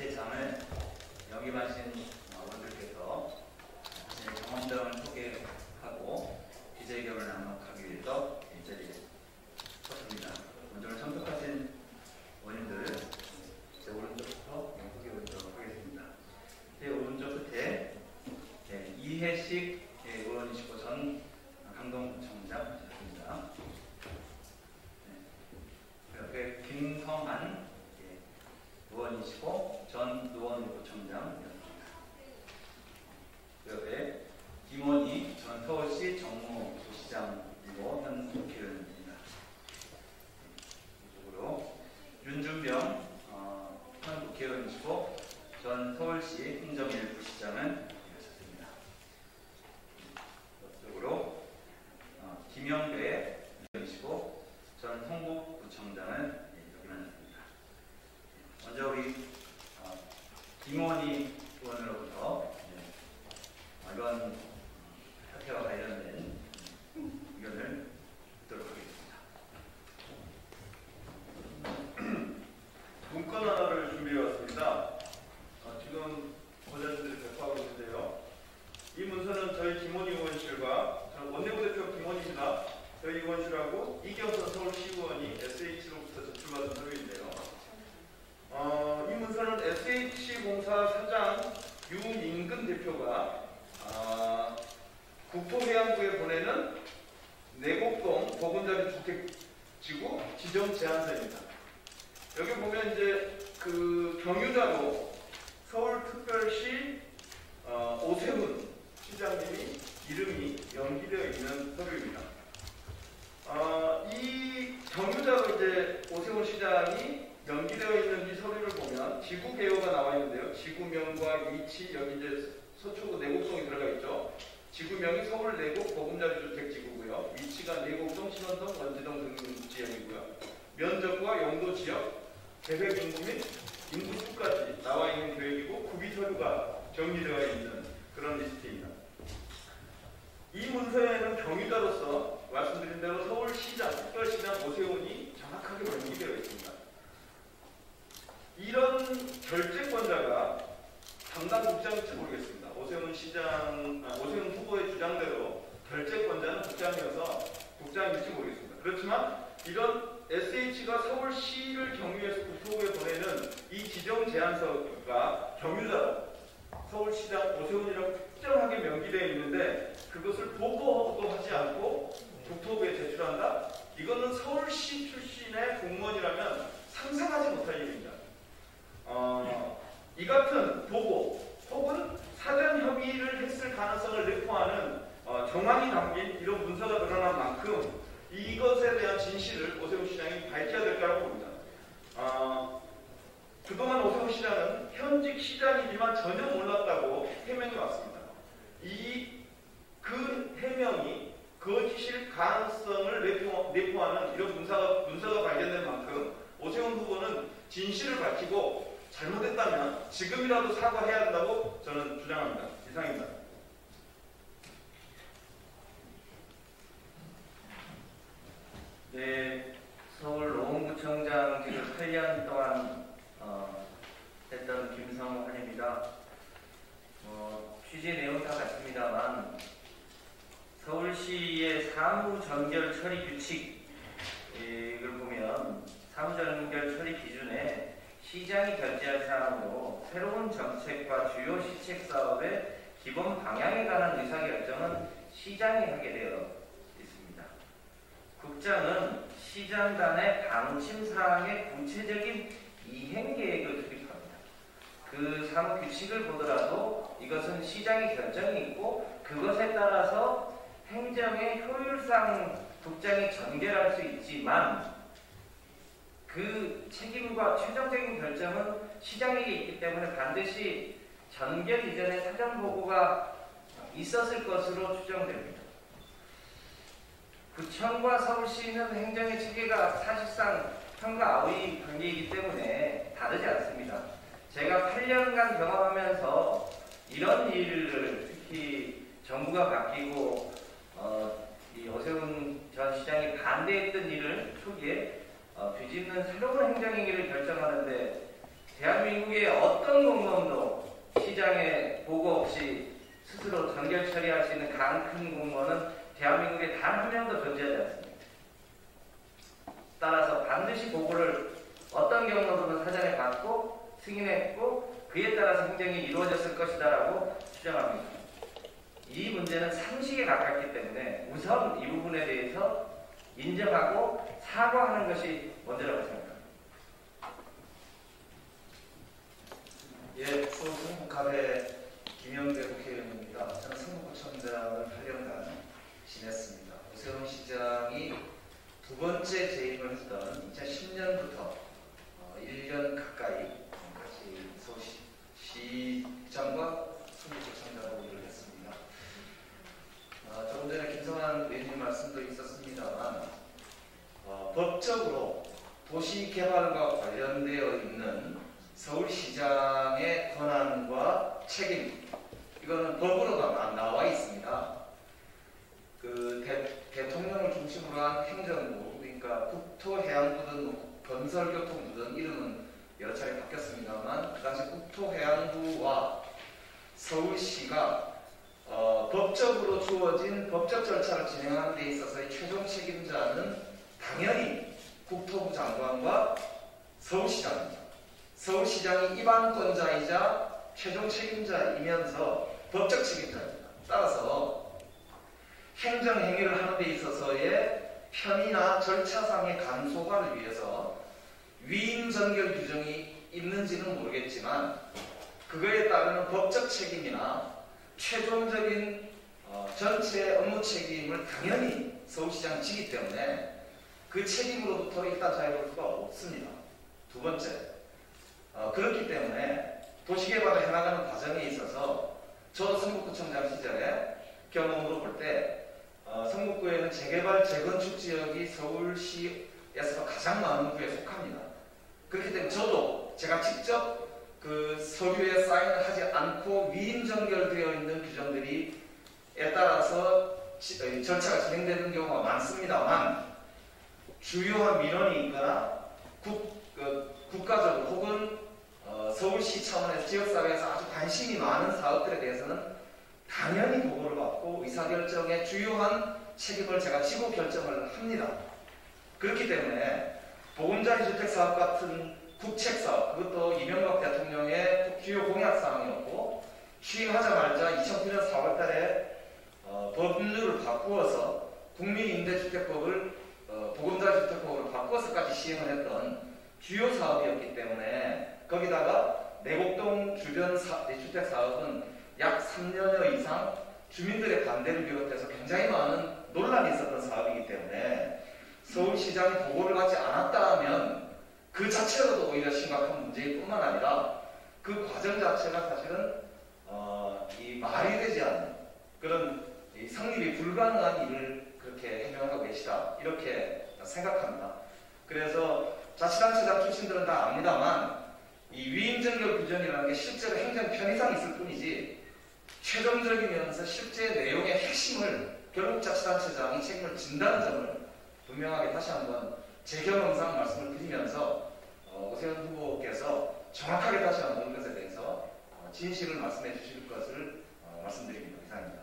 단체 장을 영입하신 의원들께서 자신의 경험 등을 소개하고 기재결을 낭독하기 위해서 이 자리에 섰습니다. 먼저 오늘 참석하신 원인들 제 오른쪽부터 소개해 드리도록 하겠습니다. 제 오른쪽 끝에 네, 이해식 예, 의원이시고 전 강동청장이셨습니다. 네, 옆에 김성한 예, 의원이시고 전 노원구청장이었습니다. 그 옆에 김원희 전 서울시 정무부시장이고 현 국회의원입니다. 이쪽으로 윤준병 어, 현 국회의원이시고 전 서울시 행정일 부시장을 하셨습니다. 이쪽으로 어, 김영배 의원이시고 전 성북구청장을 예, 역임하셨습니다. 먼저 우리 어, 김원희 의원으로부터 예, 이번 사태와 관련된 의견을 듣도록 하겠습니다. 문건 하나를 준비해왔습니다. 어, 지금 보좌진들이 배포하고 있는데요. 이 문서는 저희 김원희 의원실과 저 원내부 대표 김원희입니다. 저희 의원실하고 이경선 서울시의원이 SH로부터 제출받은 서류인데요. 어, 이 문서는 SH공사 사장 유민근 대표가 아, 국토해양부에 보내는 내곡동 보금자리 주택지구 지정 제안서입니다. 여기 보면 이제 그 경유자로 서울특별시 어, 오세훈 시장님이 이름이 연기되어 있는 서류입니다. 어, 이 경유자로 이제 오세훈 시장이 연기되어 있는 이 서류를 보면 지구 개요가 나와 있는데요. 지구명과 위치 여기 이제 서초구 내곡동이 들어가 있죠. 지구명이 서울 내곡 보금자리 주택 지구고요. 위치가 내곡동, 신원동, 원지동 등 지역이고요. 면적과 용도 지역, 계획 인구 및 인구 수까지 나와 있는 계획이고 구비 서류가 정리되어 있는 그런 리스트입니다. 이 문서에는 경유자로서 말씀드린 대로 서울시장, 특별시장 오세훈이 정확하게 명기되어 있습니다. 이런 결재권자가 담당 국장일지 모르겠습니다. 오세훈 시장, 아, 오세훈 후보의 주장대로 결재권자는 국장이어서 국장일지 모르겠습니다. 그렇지만 이런 SH가 서울시를 경유해서 국토부에 보내는 이 지정 제안서가 경유자로 서울시장 오세훈이라고 특정하게 명기되어 있는데 그것을 보고도 하지 않고 국토부에 제출한다? 이거는 서울시 출신의 공무원이라면 상상하지 못할 일입니다. 어, 이 같은 보고 혹은 사전 협의를 했을 가능성을 내포하는 어, 정황이 담긴 이런 문서가 드러난 만큼 이것에 대한 진실을 오세훈 시장이 밝혀야 될 거라고 봅니다. 어, 그동안 오세훈 시장은 현직 시장이지만 전혀 몰랐다고 해명해 왔습니다. 이 그 해명이 거짓일 가능성을 내포, 내포하는 이런 문서가, 문서가 발견된 만큼 오세훈 후보는 진실을 밝히고 잘못했다면 지금이라도 사과해야 한다고 저는 주장합니다. 이상입니다. 네, 서울 노원구청장 지금 8년 동안 어, 했던 김성환입니다. 어, 취재 내용 다 같습니다만 서울시의 사무 전결 처리 규칙을 보면 사무 전결 처리 기준에 시장이 결제할 사항으로 새로운 정책과 주요 시책 사업의 기본 방향에 관한 의사결정은 시장이 하게 되어 있습니다. 국장은 시장 간의 방침 사항의 구체적인 이행 계획을 수립합니다. 그 사무 규칙을 보더라도 이것은 시장의 결정이 있고 그것에 따라서 행정의 효율상 국장이 전결할 수 있지만 그 책임과 최종적인 결정은 시장에게 있기 때문에 반드시 전결 이전에 사전 보고가 있었을 것으로 추정됩니다. 구청과 서울시는 행정의 체계가 사실상 현과 아우의 관계이기 때문에 다르지 않습니다. 제가 8년간 경험하면서 이런 일을 특히 정부가 바뀌고 어, 이 오세훈 전 시장이 반대했던 일을 초기에 어, 뒤집는 새로운 행정행위를 결정하는데 대한민국의 어떤 공무원도 시장에 보고 없이 스스로 전결 처리할 수 있는 가장 큰 공무원은 대한민국에 단 한 명도 존재하지 않습니다. 따라서 반드시 보고를 어떤 경로로든 사전에 받고 승인했고 그에 따라서 행정이 이루어졌을 것이다라고 추정합니다. 이 문제는 상식에 가깝기 때문에 우선 이 부분에 대해서 인정하고 사과하는 것이 먼저라고 생각합니다. 예, 수성북갑의 김영대 국회의원입니다. 저는 성북구청장을 8년간 지냈습니다. 오세훈 시장이 두 번째 재임을 했던 2010년부터 1년 가까이 같이 서울시장과 성북구청장으로 일을 했습니다. 어, 조금 전에 김성환 의원님 말씀도 있었습니다만 어, 법적으로 도시 개발과 관련되어 있는 서울시장의 권한과 책임 이거는 법으로 나- 나와 있습니다. 그 대, 통령을 중심으로 한 행정부 그러니까 국토해양부든 뭐 건설교통부든 이름은 여러 차례 바뀌었습니다만 그 당시 국토해양부와 서울시가 어, 법적으로 주어진 법적 절차를 진행하는 데 있어서의 최종 책임자는 당연히 국토부 장관과 서울시장입니다. 서울시장이 입안권자이자 최종 책임자이면서 법적 책임자입니다. 따라서 행정행위를 하는 데 있어서의 편의나 절차상의 간소화를 위해서 위임 전결 규정이 있는지는 모르겠지만 그거에 따르는 법적 책임이나 최종적인 어, 전체 업무 책임을 당연히 서울시장이 지기 때문에 그 책임으로부터 일단 자유로울 수가 없습니다. 두 번째, 어, 그렇기 때문에 도시개발을 해나가는 과정에 있어서 저도 성북구청장 시절에 경험으로 볼때 어, 성북구에는 재개발 재건축 지역이 서울시에서 가장 많은 구에 속합니다. 그렇기 때문에 저도 제가 직접 그 서류에 사인을 하지 않고 위임 전결되어 있는 규정들이에 따라서 지- 어, 절차가 진행되는 경우가 많습니다만 주요한 민원이 있거나 국, 그, 국가적으로 혹은 어, 서울시 차원에서 지역사회에서 아주 관심이 많은 사업들에 대해서는 당연히 보고를 받고 의사결정에 주요한 책임을 제가 지고 결정을 합니다. 그렇기 때문에 보금자리 주택 사업 같은 국책 사업 그것도 이명박 대통령의 주요 공약 사항이었고 취임하자마자 2009년 4월달에 어, 법률을 바꾸어서 국민임대주택법을 어, 보금자리 주택법으로 바꾸어서까지 시행을 했던 주요 사업이었기 때문에 거기다가 내곡동 주변 사, 주택 사업은 약 3년여 이상 주민들의 반대를 비롯해서 굉장히 많은 논란이 있었던 사업이기 때문에 서울시장이 보고를 받지 않았다 하면 그 자체로도 오히려 심각한 문제일 뿐만 아니라 그 과정 자체가 사실은 어, 이 말이 되지 않는 그런 이 성립이 불가능한 일을 그렇게 해명하고 계시다. 이렇게 생각합니다. 그래서 자치단체장 출신들은 다 압니다만 이 위임전결 규정이라는 게 실제로 행정 편의상 있을 뿐이지 최종적이면서 실제 내용의 핵심을 결국 자치단체장이 책임을 진다는 점을 분명하게 다시 한번 제 경험상 말씀을 드리면서 어, 오세훈 후보께서 정확하게 다시 한번 것에 대해서 어, 진실을 말씀해 주실 것을 어, 말씀드립니다. 이상입니다.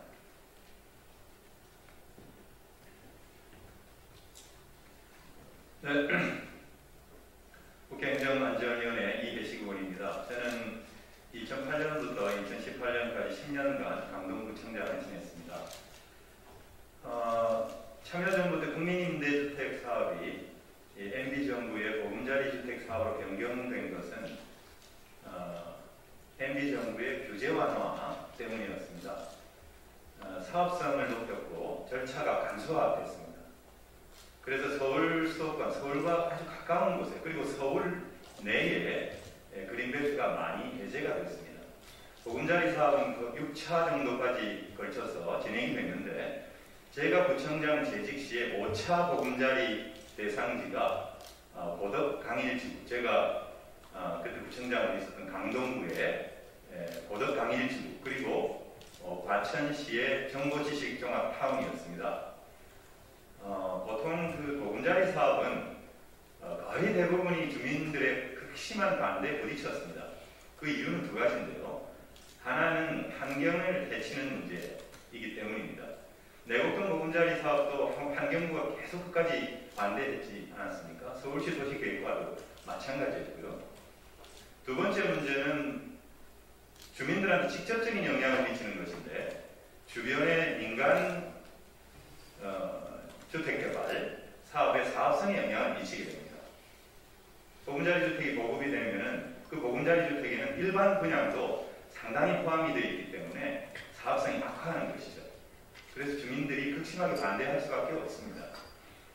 국회 행정안전위원회 이배식 의원입니다. 저는 2008년부터 2018년까지 10년간 강동구청장을 지냈습니다. 어, 참여정부 때 국민임대주택 사업이 이 MB정부의 보금자리 주택 사업으로 변경된 것은 어, MB정부의 규제 완화 때문이었습니다. 어, 사업성을 높였고 절차가 간소화됐습니다. 그래서 서울 수도권, 서울과 아주 가까운 곳에 그리고 서울 내에 예, 그린벨트가 많이 배제가 됐습니다. 보금자리 사업은 그 6차 정도까지 걸쳐서 진행이 됐는데 제가 구청장 재직 시에 5차 보금자리 대상지가 어, 고덕 강일지구 제가 어, 그때 구청장으로 있었던 강동구의 에, 고덕 강일지구 그리고 어, 과천시의 정보지식종합타운이었습니다. 어, 보통 그 보금자리 사업은 어, 거의 대부분이 주민들의 극심한 반대에 부딪혔습니다. 그 이유는 두 가지인데요. 하나는 환경을 해치는 문제이기 때문입니다. 내곡동 보금자리 사업도 환경부가 계속 끝까지 반대했지 않았습니까? 서울시 도시계획과도 마찬가지였고요. 두 번째 문제는 주민들한테 직접적인 영향을 미치는 것인데 주변의 민간 어, 주택개발 사업의 사업성에 영향을 미치게 됩니다. 보금자리 주택이 보급이 되면은 그 보금자리 주택에는 일반 분양도 상당히 포함이 되어 있기 때문에 사업성이 악화하는 것이죠. 그래서 주민들이 극심하게 반대할 수밖에 없습니다.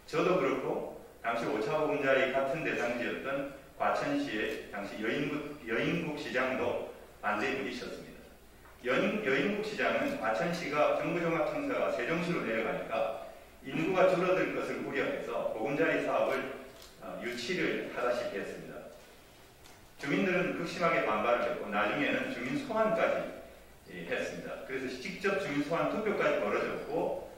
저도 그렇고 당시 5차 보금자리 같은 대상지였던 과천시의 당시 여인국, 여인국 시장도 반대에 부딪혔습니다. 여인, 여인국 시장은 과 천시가 정부종합청사가 세종시로 내려가니까 인구가 줄어들 것을 우려해서 보금자리 사업을 어, 유치를 하다시피 했습니다. 주민들은 극심하게 반발을 했고 나중에는 주민 소환까지 예, 했습니다. 그래서 직접 주민 소환 투표까지 벌어졌고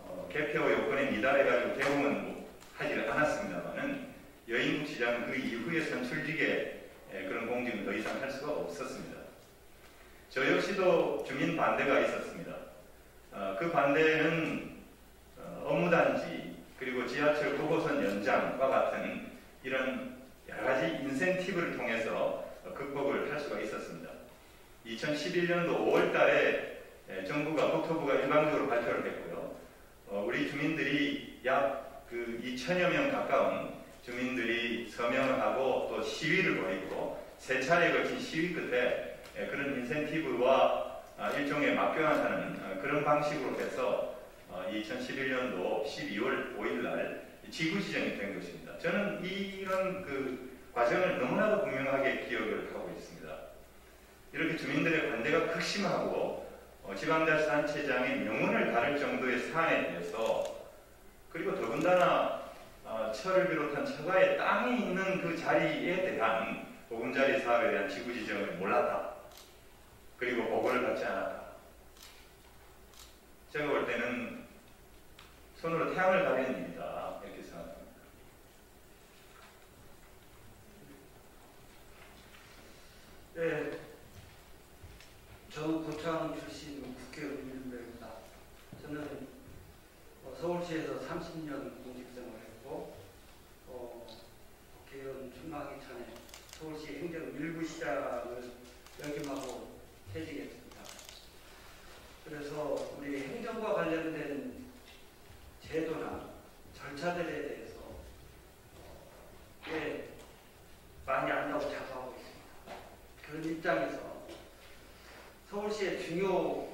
어, 개표 요건에 미달해가지고 대응은 뭐 하지를 않았습니다만은 여인국 시장은 그 이후에 선출직에 예, 그런 공직을 더 이상 할 수가 없었습니다. 저 역시도 주민 반대가 있었습니다. 어, 그 반대는 어, 업무단지 그리고 지하철 9호선 연장과 같은 이런 여러 가지 인센티브를 통해서 어, 극복을 할 수가 있었습니다. 2011년도 5월 달에 예, 정부가 국토부가 일방적으로 발표를 했고요. 어, 우리 주민들이 약 그 2천여 명 가까운 주민들이 서명을 하고 또 시위를 벌이고 세 차례에 걸친 시위 끝에 예, 그런 인센티브와 아, 일종의 막교환하는 어, 그런 방식으로 해서 2011년도 12월 5일 날 지구 지정이 된 것입니다. 저는 이런 그 과정을 너무나도 분명하게 기억을 하고 있습니다. 이렇게 주민들의 반대가 극심하고 어, 지방자치단체장의 명운을 가를 정도의 사안에 대해서 그리고 더군다나 어, 철을 비롯한 처가의 땅이 있는 그 자리에 대한 보금자리 사업에 대한 지구 지정을 몰랐다. 그리고 보고를 받지 않았다. 제가 볼 때는 손으로 태양을 가리는 일이다. 이렇게 생각합니다. 네, 저는 고창 출신 국회의원 윤명입니다. 저는 어, 서울시에서 30년 공직생활을 했고 어, 국회의원 출마하기 전에 서울시 행정 일부 시장을 역임하고 퇴직했습니다. 그래서 우리 행정과 관련된 제도나 절차들에 대해서 어, 꽤 많이 안다고 자부하고 있습니다. 그런 입장에서 서울시의 중요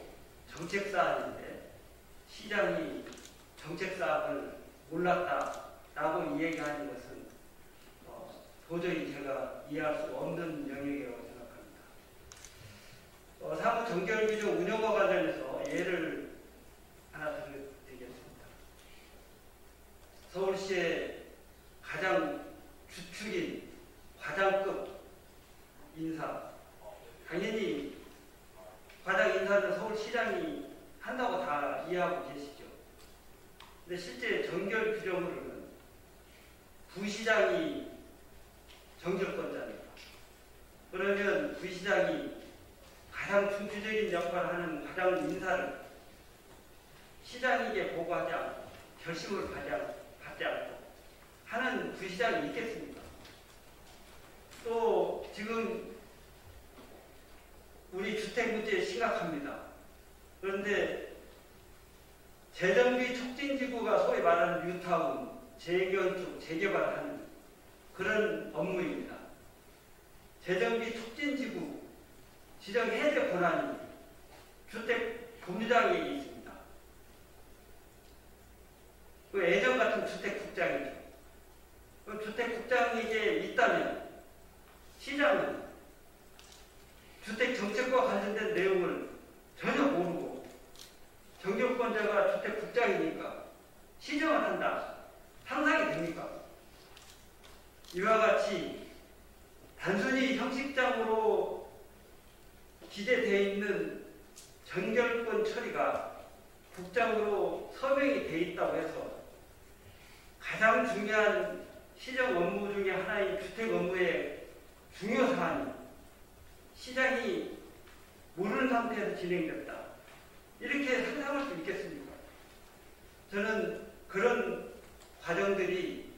정책 사안인데 시장이 정책 사업을 몰랐다라고 이야기하는 것은 어, 도저히 제가 이해할 수 없는. 어, 사무 정결규정 운영과 관련해서 예를 하나 드리겠습니다. 서울시의 가장 주축인 과장급 인사 당연히 과장 인사는 서울시장이 한다고 다 이해하고 계시죠. 근데 실제 정결 규정으로는 부시장이 정결권자입니다. 그러면 부시장이 가장 중추적인 역할을 하는 과장 인사를 시장에게 보고하지 않고 결심을 받지 않고, 받지 않고 하는 부시장이 있겠습니까? 또 지금 우리 주택 문제 심각합니다. 그런데 재정비 촉진지구가 소위 말하는 뉴타운, 재건축, 재개발하는 그런 업무입니다. 재정비 촉진지구 지정해야 될 권한이 주택 법률장에 있습니다. 그 예전 같은 주택국장이죠. 그 주택국장이 이제 있다면 시장은 주택 정책과 관련된 내용을 전혀 모르고 정경권자가 주택국장이니까 시정을 한다. 상상이 됩니까? 이와 같이 단순히 형식장으로 기재되어 있는 전결권 처리가 국장으로 서명이 돼 있다고 해서 가장 중요한 시정 업무 중의 하나인 주택 업무의 중요 사안이 시장이 모르는 상태에서 진행됐다. 이렇게 상상할 수 있겠습니까? 저는 그런 과정들이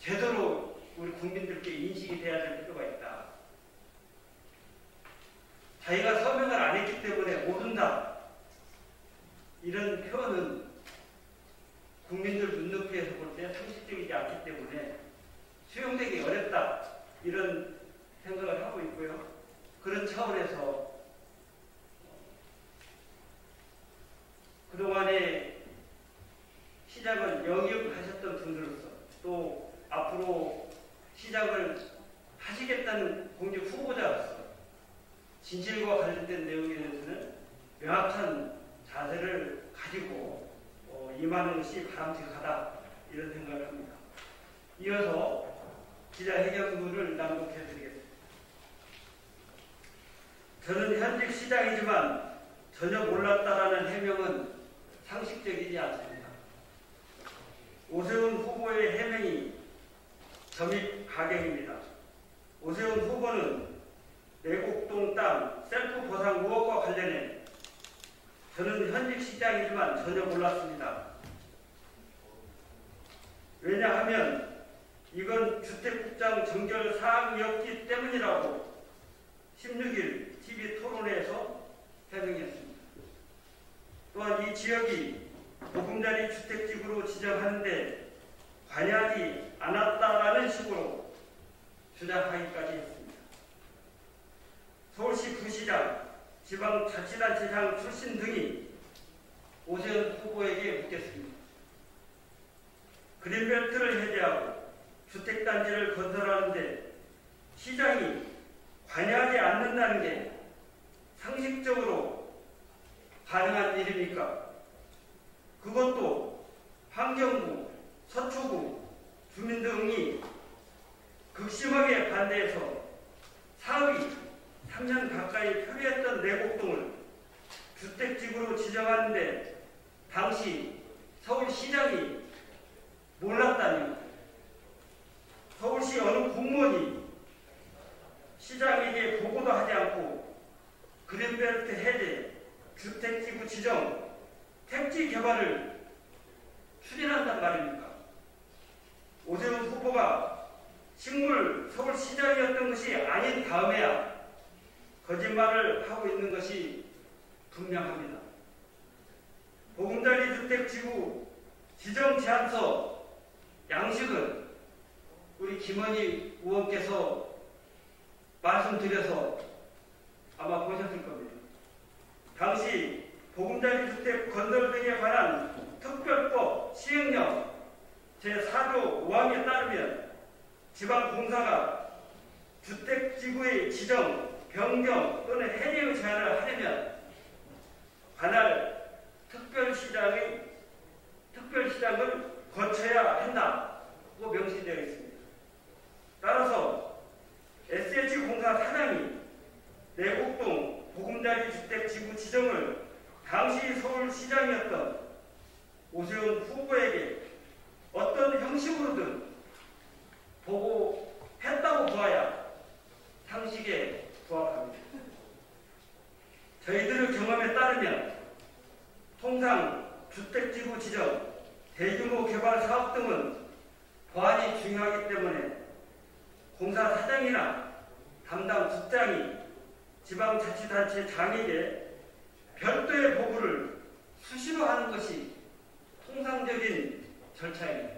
제대로 우리 국민들께 인식이 돼야 될 필요가 있다. 자기가 서명을 안 했기 때문에 모른다. 이런 표현은 국민들 눈높이에서 볼 때 상식적이지 않기 때문에 수용되기 어렵다. 이런 생각을 하고 있고요. 그런 차원에서 그동안에 시작을 영입하셨던 분들로서 또 앞으로 시작을 하시겠다는 공직 후보자로서 진실과 관련된 내용에 대해서는 명확한 자세를 가지고 어, 임하는 것이 바람직하다 이런 생각을 합니다. 이어서 기자회견문을 낭독해 드리겠습니다. 저는 현직 시장이지만 전혀 몰랐다라는 해명은 상식적이지 않습니다. 오세훈 후보의 해명이 점입 가경입니다. 오세훈 후보는 내 곡동 땅 셀프 보상 의혹과 관련해 저는 현직 시장이지만 전혀 몰랐습니다. 왜냐하면 이건 주택국장 정결 사항이었기 때문이라고 16일 TV 토론회에서 해명했습니다. 또한 이 지역이 보금자리 주택지구로 지정하는데 관여하지 않았다라는 식으로 주장하기까지 했습니다. 서울시 부시장, 지방 자치단체장 출신 등이 오세훈 후보에게 묻겠습니다. 그린벨트를 해제하고 주택단지를 건설하는데 시장이 관여하지 않는다는 게 상식적으로 가능한 일입니까? 그것도 환경부, 서초구, 주민 등이 극심하게 반대해서 사업이 3년 가까이 표류했던 내곡동을 주택지구로 지정하는데 당시 서울시장이 몰랐다니 서울시 어느 공무원이 시장에게 보고도 하지 않고 그린벨트 해제, 주택지구 지정, 택지 개발을 추진한단 말입니까? 오세훈 후보가 식물 서울시장이었던 것이 아닌 다음에야 거짓말을 하고 있는 것이 분명합니다. 보금자리 주택지구 지정 제안서 양식은 우리 김원희 의원께서 말씀드려서 아마 보셨을 겁니다. 당시 보금자리 주택 건설 등에 관한 특별법 시행령 제4조 5항에 따르면 지방공사가 주택지구의 지정, 변경 또는 해제의 제한을 하려면 관할 특별시장의 특별시장을 거쳐야 한다고 명시되어 있습니다. 따라서 SH공사 사장이 내곡동 보금자리 주택 지구 지정을 당시 서울시장이었던 오세훈 후보에게 어떤 형식으로든 보고했다고 보아야 상식에 부합합니다. 저희들의 경험에 따르면 통상 주택지구 지정, 대규모 개발 사업 등은 보안이 중요하기 때문에 공사 사장이나 담당 국장이 지방자치단체 장에게 별도의 보고를 수시로 하는 것이 통상적인 절차입니다.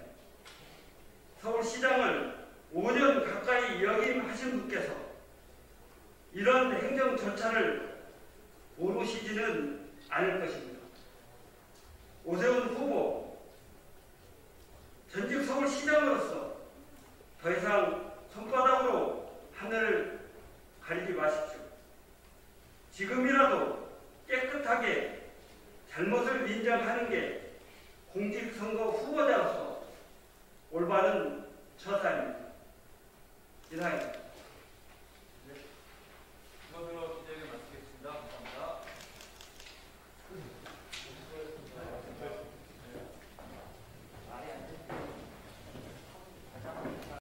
서울시장을 5년 가까이 역임하신 분께서 이런 행정 절차를 모르시지는 않을 것입니다. 오세훈 후보 전직 서울시장으로서 더 이상 손바닥으로 하늘을 가리지 마십시오. 지금이라도 깨끗하게 잘못을 인정하는 게 공직선거 후보자로서 올바른 처사입니다. 이상입니다.